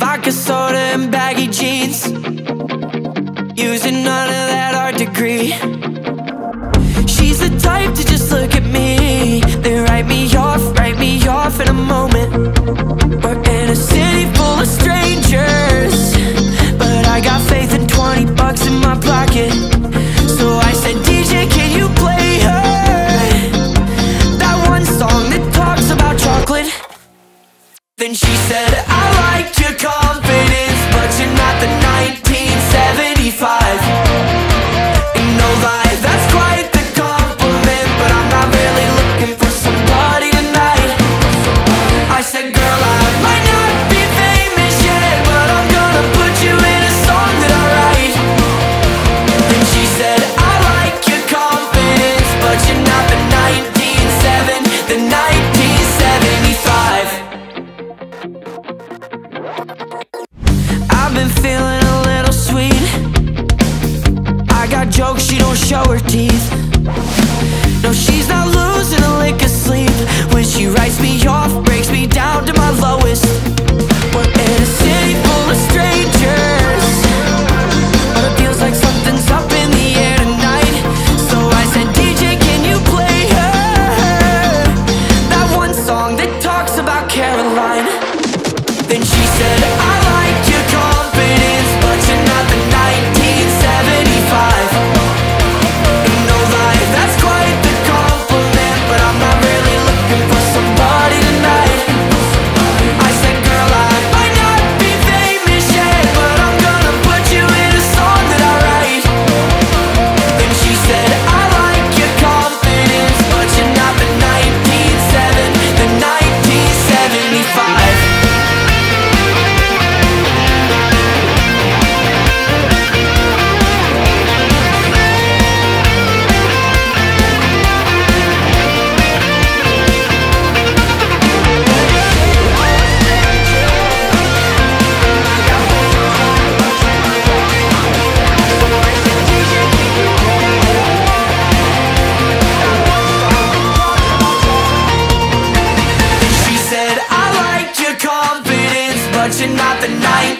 Vodka soda and baggy jeans. Then she said, I joke, she don't show her teeth. No, she's not losing a lick of sleep. When she writes me off, breaks me down to my lowest. We're in a city full of strangers But it feels like something's up in the air tonight. So I said, DJ, can you play her? That one song that talks about Caroline. Then she said, punching out the night.